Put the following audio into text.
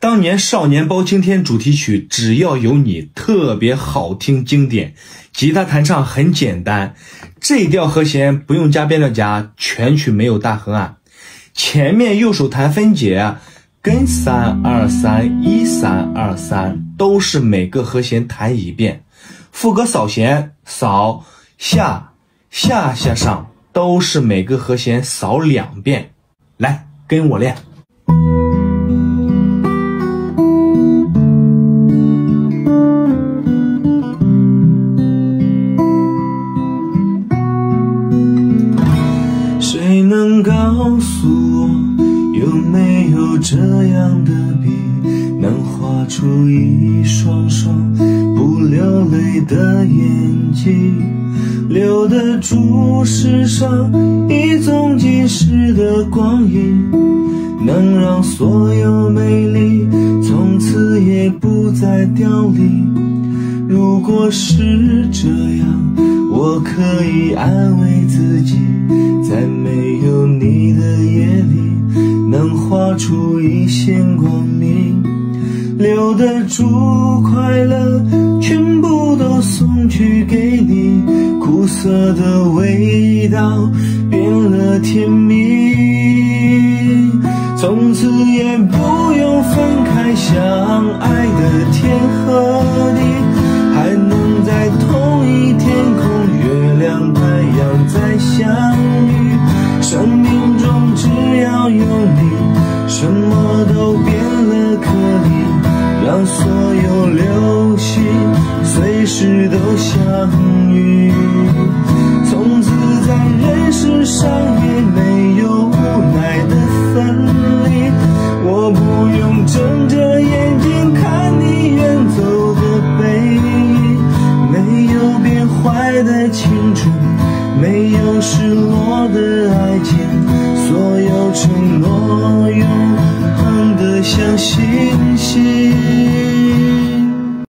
当年《少年包青天》主题曲《只要有你》特别好听经典，吉他弹唱很简单这调和弦不用加变调夹，全曲没有大横按，前面右手弹分解，跟三二三一三二三都是每个和弦弹一遍，副歌扫弦扫下下下上都是每个和弦扫两遍，来跟我练。告诉我，有没有这样的笔，能画出一双双不流泪的眼睛，留得住世上一纵即逝的光阴，能让所有美丽从此也不再凋零。如果是这样，我可以安慰自己。画出一线光明，留得住快乐，全部都送去给你。苦涩的味道变了甜蜜，从此也不用分开，相爱的天和地，让所有流星随时都相遇。从此在人世上也没有无奈的分离，我不用睁着眼睛看你远走的背影，没有变坏的青春。没有失落的像星星。